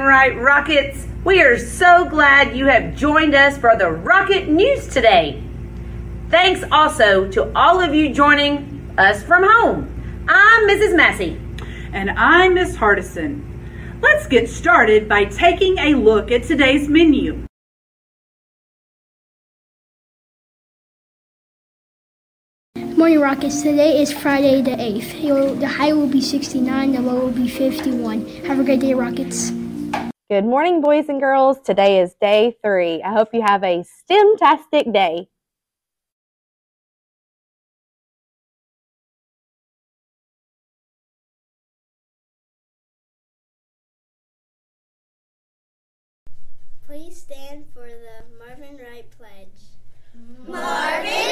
right, Rockets. We are so glad you have joined us for the Rocket News today. Thanks also to all of you joining us from home. I'm Mrs. Massey. And I'm Miss Hardison. Let's get started by taking a look at today's menu. Morning Rockets, today is Friday the 8th. The high will be 69, the low will be 51. Have a great day, Rockets. Good morning, boys and girls. Today is day three. I hope you have a STEM-tastic day. Please stand for the Marvin Wright Pledge. Marvin